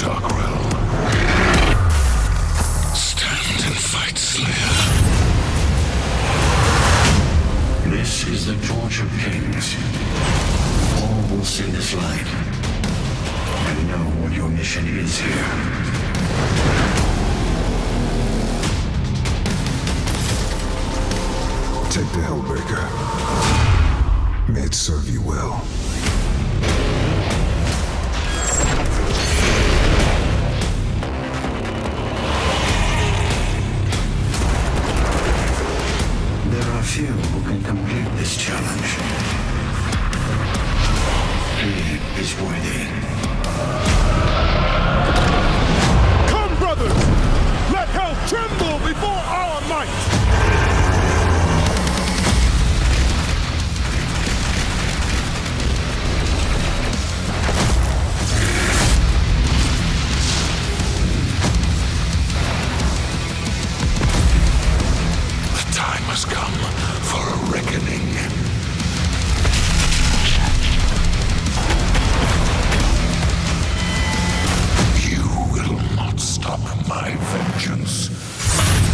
Dark Realm. Stand and fight Slayer. This is the torch of kings. All will see this light. And know what your mission is here. Take the Hellbreaker. May it serve you well. Few who can complete this challenge. He is worthy. has come for a reckoning. You will not stop my vengeance.